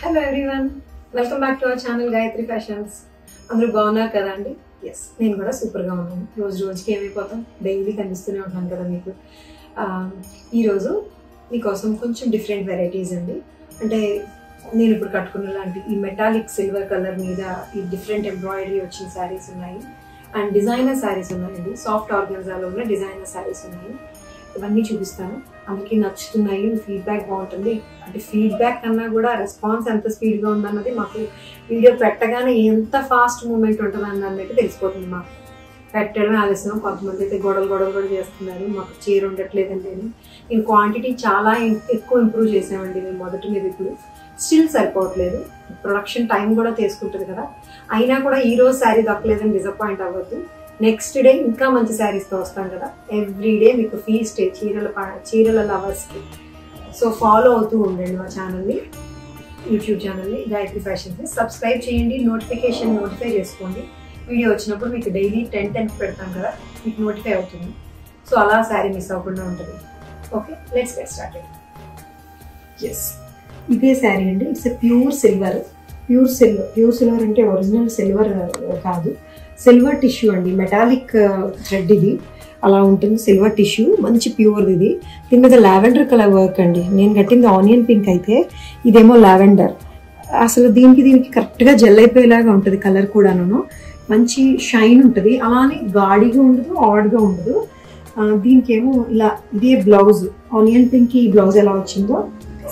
Hello everyone welcome back to our channel Gayatri Fashions అందరూ బాగున్నారు కదా అండి? ఎస్ నేను కూడా సూపర్గా ఉన్నాను. రోజు రోజుకి ఏమైపోతాం? డైలీ కనిపిస్తూనే ఉంటాను కదా మీకు. ఈరోజు మీకోసం కొంచెం డిఫరెంట్ వెరైటీస్ అండి. అంటే నేను ఇప్పుడు కట్టుకున్న లాంటి ఈ మెటాలిక్ సిల్వర్ కలర్ మీద ఈ డిఫరెంట్ ఎంబ్రాయిడరీ వచ్చిన శారీస్ ఉన్నాయి. అండ్ డిజైనర్ శారీస్ ఉన్నాయండి. సాఫ్ట్ ఆర్గన్జాలో ఉన్న డిజైనర్ శారీస్ ఉన్నాయి. ఇవన్నీ చూపిస్తాను. అందరికీ నచ్చుతున్నాయి ఫీడ్బ్యాక్ బాగుంటుంది. అంటే ఫీడ్బ్యాక్ కన్నా కూడా రెస్పాన్స్ ఎంత స్పీడ్గా ఉందన్నది మాకు వీడియో పెట్టగానే ఎంత ఫాస్ట్ మూమెంట్ ఉంటుంది అన్నది తెలిసిపోతుంది మాకు. పెట్టడం ఆలస్యం. కొంతమంది అయితే గొడవలు గొడవలు కూడా చేస్తున్నారు. మాకు చీర ఉండట్లేదండి అని నేను క్వాంటిటీ చాలా ఎక్కువ ఇంప్రూవ్ చేసామండి మేము మొదటి మీద ఇప్పుడు. స్టిల్ సరిపోవట్లేదు. ప్రొడక్షన్ టైం కూడా తీసుకుంటుంది కదా. అయినా కూడా ఈరోజు శారీ దక్కలేదని డిసప్పాయింట్ అవ్వద్దు. నెక్స్ట్ డే ఇంకా మంచి శారీస్తో వస్తాం కదా. ఎవ్రీ డే మీకు ఫీస్ట్ చీరల చీరల లవర్స్కి సో ఫాలో అవుతూ ఉండండి మా ఛానల్ని యూట్యూబ్ ఛానల్ని గాయత్రి ఫ్యాషన్స్ని సబ్స్క్రైబ్ చేయండి నోటిఫికేషన్ నోటిఫై చేసుకోండి. వీడియో వచ్చినప్పుడు మీకు డైలీ టెన్ టెన్ పెడతాం కదా మీకు నోటిఫై అవుతుంది. సో అలా శారీ మిస్ అవ్వకుండా ఉంటుంది. Okay let's get start yes ఇదే శారీ అండి. It's pure silver pure silver pure silver అంటే ఒరిజినల్ సిల్వర్ uh, కాదు. సిల్వర్ టిష్యూ అండి మెటాలిక్ థ్రెడ్ ఇది. అలా ఉంటుంది సిల్వర్ టిష్యూ మంచి ప్యూర్ ఇది. దీని మీద లావెండర్ కలర్ వర్క్ అండి. నేను కట్టింది ఆనియన్ పింక్ అయితే ఇదేమో లావెండర్. అసలు దీనికి దీనికి కరెక్ట్గా జెల్ అయిపోయేలాగా ఉంటుంది కలర్ కూడాను మంచి షైన్ ఉంటుంది. అలానే గాడిగా ఉండదు ఆడ్గా ఉండదు. దీనికి ఏమో ఇలా ఇదే బ్లౌజ్ ఆనియన్ పింక్ ఈ బ్లౌజ్ ఎలా వచ్చిందో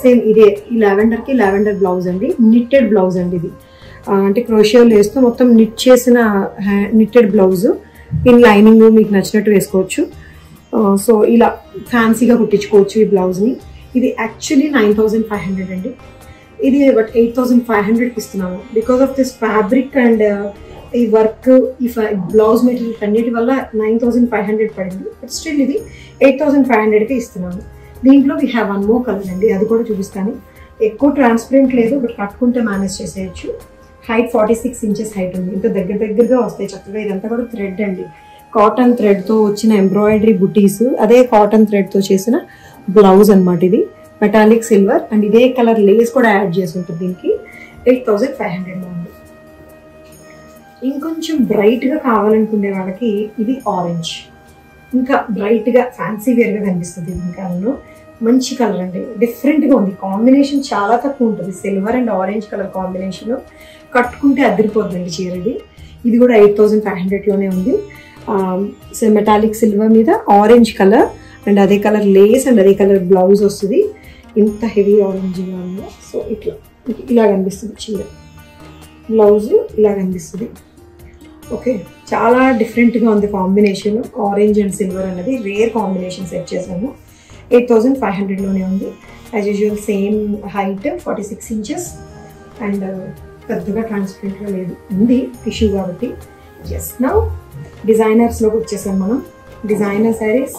సేమ్ ఇదే ఈ లావెండర్కి లావెండర్ బ్లౌజ్ అండి. నిట్టెడ్ బ్లౌజ్ అండి ఇది. అంటే క్రోషియో వేస్తూ మొత్తం నిట్ చేసిన నిట్టెడ్ బ్లౌజ్ ఇన్ లైనింగ్ మీకు నచ్చినట్టు వేసుకోవచ్చు. సో ఇలా ఫ్యాన్సీగా కుట్టించుకోవచ్చు ఈ బ్లౌజ్ని ఇది actually nine thousand five hundred అండి. ఇది బట్ ఎయిట్ థౌజండ్ ఫైవ్ హండ్రెడ్కి ఇస్తున్నాము. Because of this fabric and ఈ వర్క్ ఈ బ్లౌజ్ మెటీరియల్ అన్నిటి వల్ల నైన్ థౌజండ్ ఫైవ్ హండ్రెడ్ పడింది. బట్ స్టిల్ ఇది ఎయిట్ థౌసండ్ ఫైవ్ హండ్రెడ్కి ఇస్తున్నాను దీంట్లో we have one more colour అండి. అది కూడా చూపిస్తాను. ఎక్కువ ట్రాన్స్పరెంట్ లేదు బట్ కట్టుకుంటే మేనేజ్ చేసేయచ్చు. Height forty six inches height ఉంది. ఇంకా దగ్గర దగ్గరగా వస్తాయి. చక్కగా ఇదంతా కూడా థ్రెడ్ అండి. కాటన్ థ్రెడ్తో వచ్చిన ఎంబ్రాయిడరీ బుటీస్ అదే కాటన్ థ్రెడ్తో చేసిన బ్లౌజ్ అనమాట ఇది. మెటాలిక్ సిల్వర్ అండ్ ఇదే కలర్ లేస్ కూడా యాడ్ చేసి ఉంటుంది దీనికి. ఎయిట్ థౌజండ్ ఫైవ్ హండ్రెడ్ ఉంది. ఇంకొంచెం బ్రైట్గా కావాలనుకునే వాళ్ళకి ఇది ఆరెంజ్ ఇంకా బ్రైట్గా ఫ్యాన్సీ వేర్గా కనిపిస్తుంది ఇది ఇంకా మంచి కలర్ అండి. డిఫరెంట్గా ఉంది. కాంబినేషన్ చాలా తక్కువ ఉంటుంది. Silver and orange colour combination కట్టుకుంటే అదిరిపోద్దండి చీరది. ఇది కూడా ఎయిట్ థౌజండ్ ఫైవ్ హండ్రెడ్లోనే ఉంది. మెటాలిక్ సిల్వర్ మీద ఆరెంజ్ కలర్ అండ్ అదే కలర్ లేస్ అండ్ అదే కలర్ బ్లౌజ్ వస్తుంది. ఇంత హెవీ ఆరెంజ్గా ఉందో. సో ఇట్లా. ఇలా కనిపిస్తుంది చీర. బ్లౌజ్ ఇలా కనిపిస్తుంది. ఓకే. చాలా డిఫరెంట్గా ఉంది కాంబినేషన్ ఆరెంజ్ అండ్ సిల్వర్ అన్నది రేర్ కాంబినేషన్ సెట్ చేశాము ఎయిట్ థౌజండ్ ఫైవ్ హండ్రెడ్లోనే ఉంది. As usual same height forty six inches and పెద్దగా ట్రాన్స్పరెంట్గా లేదు. ఉంది టిష్యూ కాబట్టి. ఎస్ నౌ డిజైనర్స్లోకి వచ్చేసాం మనం. డిజైనర్ శారీస్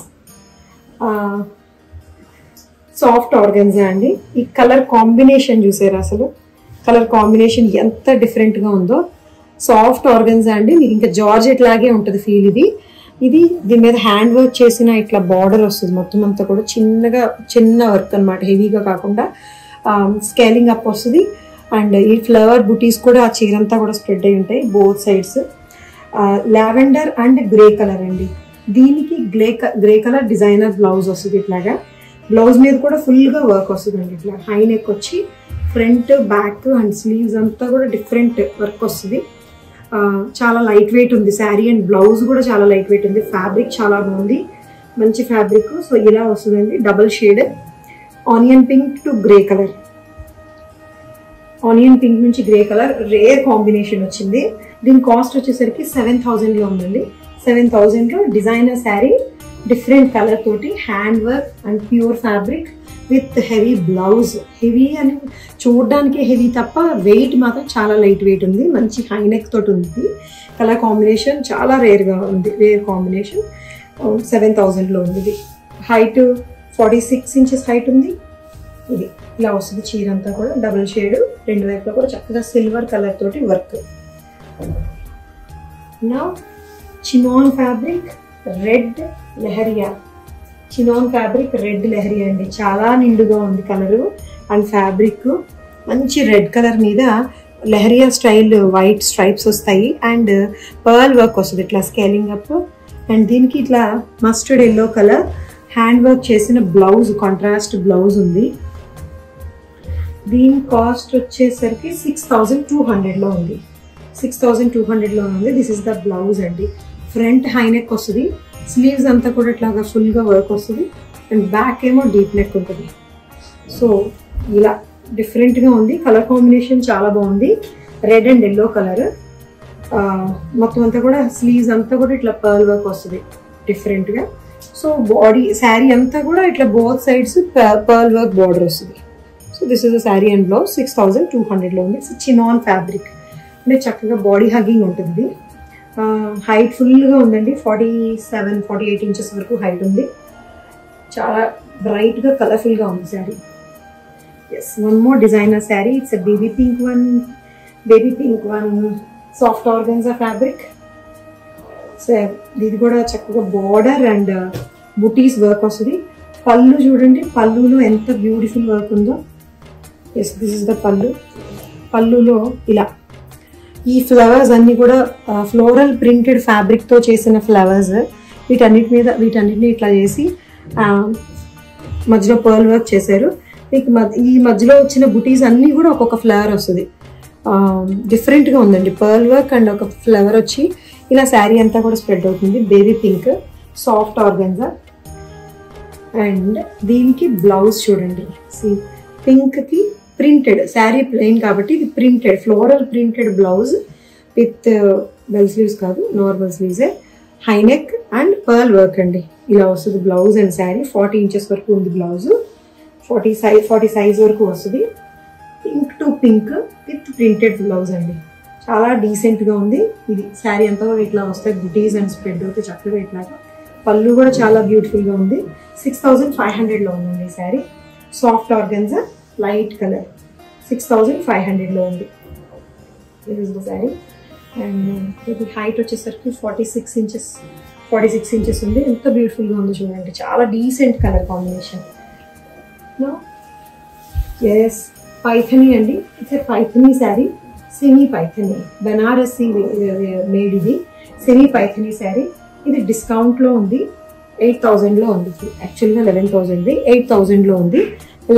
సాఫ్ట్ ఆర్గన్జా అండి. ఈ కలర్ కాంబినేషన్ చూసారు అసలు? కలర్ కాంబినేషన్ ఎంత డిఫరెంట్గా ఉందో. సాఫ్ట్ ఆర్గన్జా అండి. మీకు ఇంకా జార్జెట్ లాగే ఉంటుంది ఫీల్ ఇది. ఇది దీని మీద హ్యాండ్ వర్క్ చేసిన ఇట్లా బార్డర్ వస్తుంది. మొత్తం అంతా కూడా చిన్నగా చిన్న వర్క్ అనమాట హెవీగా కాకుండా స్కేలింగ్ అప్ వస్తుంది. అండ్ ఈ ఫ్లవర్ బుటీస్ కూడా ఆ చీరంతా కూడా స్ప్రెడ్ అయి ఉంటాయి both sides. Lavender and grey colour అండి. దీనికి grey grey colour designer blouse వస్తుంది ఇట్లాగా. బ్లౌజ్ మీద కూడా ఫుల్గా వర్క్ వస్తుంది అండి ఇట్లా. హై నెక్ వచ్చి ఫ్రంట్ బ్యాక్ అండ్ స్లీవ్స్ అంతా కూడా డిఫరెంట్ వర్క్ వస్తుంది. చాలా లైట్ వెయిట్ ఉంది. శారీ అండ్ బ్లౌజ్ కూడా చాలా లైట్ వెయిట్ ఉంది. ఫ్యాబ్రిక్ చాలా బాగుంది. మంచి ఫ్యాబ్రిక్. సో ఇలా వస్తుందండి. Double shade. Onion pink to grey colour. Onion pink నుంచి గ్రే కలర్ రేర్ కాంబినేషన్ వచ్చింది. దీని కాస్ట్ వచ్చేసరికి సెవెన్ థౌజండ్లో ఉందండి. సెవెన్ థౌజండ్లో డిజైనర్ శారీ డిఫరెంట్ కలర్ తోటి hand work and pure fabric with heavy blouse. Heavy అని చూడడానికి హెవీ తప్ప వెయిట్ మాత్రం చాలా లైట్ వెయిట్ ఉంది. మంచి హైనెక్ తోటి ఉంది. కలర్ కాంబినేషన్ చాలా రేర్గా ఉంది. రేర్ కాంబినేషన్ సెవెన్ థౌజండ్లో ఉంది. Height forty six inches height ఉంది. ఇది ఇలా వస్తుంది చీర అంతా కూడా డబుల్ షేడ్ రెండు వైపులా కూడా చక్కగా సిల్వర్ కలర్ తోటి వర్క్. నా chinon fabric red leheriya. Chinon fabric red leheriya అండి. చాలా నిండుగా ఉంది కలరు అండ్ ఫ్యాబ్రిక్. మంచి రెడ్ కలర్ మీద లెహరియా స్టైల్ వైట్ స్ట్రైప్స్ వస్తాయి అండ్ పర్ల్ వర్క్ వస్తుంది. ఇట్లా స్కేలింగ్ అప్. అండ్ దీనికి ఇట్లా mustard yellow colour. Hand work చేసిన బ్లౌజ్ కాంట్రాస్ట్ బ్లౌజ్ ఉంది. దీని కాస్ట్ వచ్చేసరికి సిక్స్ థౌజండ్ టూ హండ్రెడ్లో ఉంది. సిక్స్ థౌజండ్ టూ హండ్రెడ్లో ఉంది. దిస్ ఇస్ ద బ్లౌజ్ అండి. ఫ్రంట్ హై నెక్ వస్తుంది. స్లీవ్స్ అంతా కూడా ఇట్లాగా ఫుల్గా వర్క్ వస్తుంది. అండ్ బ్యాక్ ఏమో డీప్ నెక్ ఉంటుంది. సో ఇలా డిఫరెంట్గా ఉంది. కలర్ కాంబినేషన్ చాలా బాగుంది. రెడ్ అండ్ ఎల్లో కలర్ మొత్తం అంతా కూడా స్లీవ్స్ అంతా కూడా ఇట్లా పర్ల్ వర్క్ వస్తుంది. డిఫరెంట్గా సో బాడీ శారీ అంతా కూడా ఇట్లా both sides pearl work border వస్తుంది. So this is a sari and blouse six thousand two హండ్రెడ్లో ఉంది. ఇట్స్ చినాన్ ఫ్యాబ్రిక్ అంటే చక్కగా బాడీ హగ్గింగ్ ఉంటుంది. హైట్ ఫుల్గా ఉందండి. Forty seven forty eight inches వరకు హైట్ ఉంది. చాలా బ్రైట్గా కలర్ఫుల్గా ఉంది sari yes one more designer sari it's baby pink one baby pink one soft organza fabric so ఇది కూడా చక్కగా బార్డర్ అండ్ బుటీస్ వర్క్ వస్తుంది. పళ్ళు చూడండి పళ్ళులో ఎంత బ్యూటిఫుల్ వర్క్ ఉందో. Yes this is the pallu పళ్ళులో ఇలా ఈ ఫ్లవర్స్ అన్ని కూడా ఫ్లోరల్ ప్రింటెడ్ ఫ్యాబ్రిక్తో చేసిన ఫ్లవర్స్ వీటన్నిటి మీద వీటన్నిటిని ఇట్లా చేసి మధ్యలో పర్ల్ వర్క్ చేశారు. మీకు ఈ మధ్యలో వచ్చిన బుటీస్ అన్నీ కూడా ఒక్కొక్క ఫ్లవర్ వస్తుంది. డిఫరెంట్గా ఉందండి. పర్ల్ వర్క్ అండ్ ఒక ఫ్లవర్ వచ్చి ఇలా శారీ అంతా కూడా స్ప్రెడ్ అవుతుంది. Baby pink soft organza and దీనికి బ్లౌజ్ చూడండి. సి పింక్కి ప్రింటెడ్ శారీ ప్లెయిన్ కాబట్టి ఇది printed floral printed blouse with uh, bell sleeves కాదు normal స్లీవ్సే. High neck and pearl work అండి. ఇలా వస్తుంది blouse and sari. Forty inches వరకు ఉంది blouse. Forty size forty size వరకు వస్తుంది. Pink to pink with printed blouse అండి. చాలా డీసెంట్గా ఉంది. ఇది శారీ అంతా ఇట్లా వస్తాయి బుటీస్ అండ్ స్ప్రెడ్ అయితే చక్కగా ఇట్లాగా పళ్ళు కూడా చాలా బ్యూటిఫుల్గా ఉంది. సిక్స్ థౌజండ్ ఫైవ్ హండ్రెడ్లో ఉందండి ఈ sari. Soft organza light colour. Six thousand five హండ్రెడ్లో ఉంది. This is the sari and ఇది హైట్ వచ్చేసరికి forty six inches forty six inches ఉంది. ఎంత బ్యూటిఫుల్గా ఉంది చూడండి. చాలా decent colour combination yes Paithani అండి. It's Paithani sari semi Paithani Banarasi made ఇది. సెమీ పైథనీ శారీ ఇది డిస్కౌంట్లో ఉంది. ఎయిట్ థౌజండ్లో ఉంది. యాక్చువల్గా లెవెన్ థౌజండ్ది ఎయిట్ థౌజండ్లో ఉంది.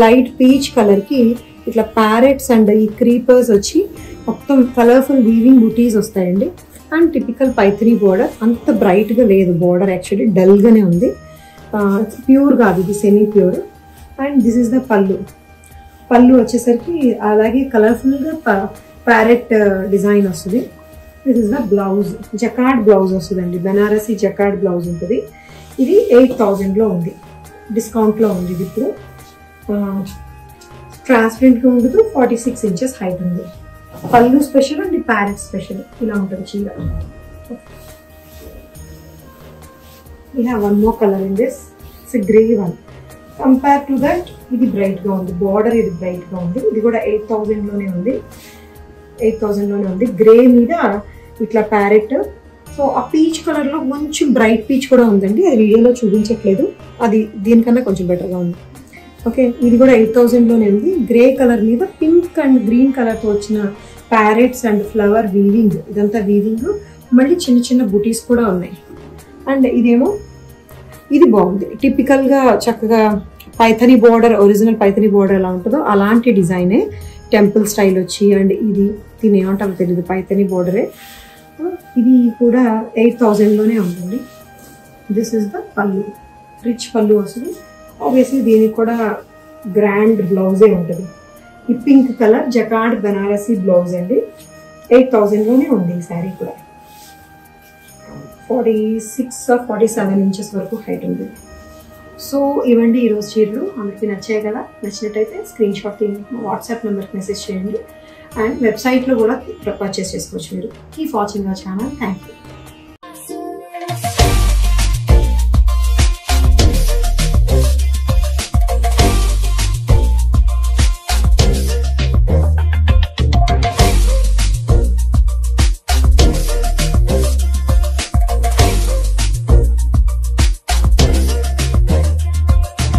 లైట్ పీచ్ కలర్కి ఇట్లా ప్యారెట్స్ అండ్ ఈ క్రీపర్స్ వచ్చి మొత్తం కలర్ఫుల్ వీవింగ్ బుటీస్ వస్తాయండి. అండ్ టిపికల్ పైత్రీ బోర్డర్. అంత బ్రైట్గా లేదు బోర్డర్ యాక్చువల్లీ డల్గానే ఉంది. ప్యూర్ కాదు ఇది semi pure and this is the pallu. Pallu వచ్చేసరికి అలాగే కలర్ఫుల్గా ప్యారెట్ డిజైన్ వస్తుంది. This is the blouse jacquard blouse వస్తుందండి. బెనారసీ జకాడ్ బ్లౌజ్ ఉంటుంది. ఇది ఎయిట్ థౌజండ్లో ఉంది. డిస్కౌంట్లో ఉంది ఇది ఇప్పుడు. ట్రాన్స్పరెంట్గా ఉండదు ఫార్టీ సిక్స్ ఇంచెస్ హైట్ ఉంది. పళ్ళు స్పెషల్ అండ్ ప్యారెట్ స్పెషల్ ఇలా ఉంటుంది చీర. We have one more color in this. It's a compare to that ఇది బ్రైట్గా ఉంది. బార్డర్ ఇది బ్రైట్గా ఉంది. ఇది కూడా ఎయిట్ థౌజండ్లోనే ఉంది. ఎయిట్ థౌజండ్లోనే ఉంది. గ్రే మీద ఇట్లా ప్యారెట్ సో ఆ పీచ్ కలర్లో కొంచెం బ్రైట్ పీచ్ కూడా ఉందండి. అది వీడియోలో చూపించట్లేదు. అది దీనికన్నా కొంచెం బెటర్గా ఉంది. ఓకే ఇది కూడా ఎయిట్ థౌజండ్లోనే ఉంది. గ్రే కలర్ మీద పింక్ అండ్ గ్రీన్ కలర్తో వచ్చిన ప్యారెట్స్ అండ్ ఫ్లవర్ వీవింగ్ ఇదంతా వీవింగ్. మళ్ళీ చిన్న చిన్న బుటీస్ కూడా ఉన్నాయి. అండ్ ఇదేమో ఇది బాగుంది. టిపికల్గా చక్కగా Paithani border original Paithani border ఎలా ఉంటుందో అలాంటి డిజైనే టెంపుల్ స్టైల్ వచ్చి అండ్ ఇది దీని ఏమంటారో తెలియదు పైథనీ బోర్డరే. ఇది కూడా ఎయిట్ థౌజండ్లోనే ఉంటుంది. This is the pallu rich pallu వస్తుంది ఆబ్వియస్లీ దీనికి కూడా గ్రాండ్ బ్లౌజే ఉంటుంది. ఈ pink colour jacquard Banarasi blouse అండి. ఎయిట్ థౌజండ్లోనే ఉంది ఈ శారీ కూడా. Forty six forty seven inches వరకు హైట్ ఉంది. సో ఇవ్వండి ఈరోజు చీరలు. అందరికీ నచ్చాయి కదా? నచ్చినట్టయితే స్క్రీన్ షాట్ వాట్సాప్ నెంబర్కి మెసేజ్ చేయండి. అండ్ వెబ్సైట్లో కూడా పర్చేస్ చేసుకోవచ్చు మీరు. Keep watching our channel thank you